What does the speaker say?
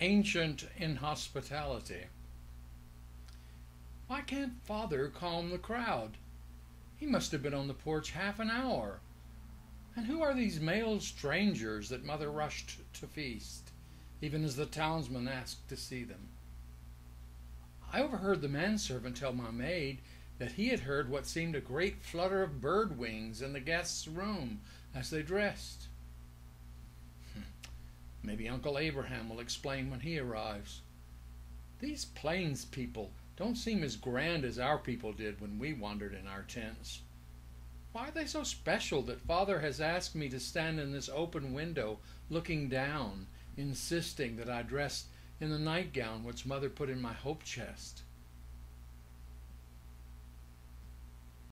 ancient inhospitality. Why can't Father calm the crowd? He must have been on the porch half an hour. And who are these male strangers that Mother rushed to feast, even as the townsmen asked to see them? I overheard the manservant tell my maid that he had heard what seemed a great flutter of bird wings in the guests' room as they dressed. Maybe Uncle Abraham will explain when he arrives. These plains people don't seem as grand as our people did when we wandered in our tents. Why are they so special that Father has asked me to stand in this open window looking down, insisting that I dress in the nightgown which Mother put in my hope chest?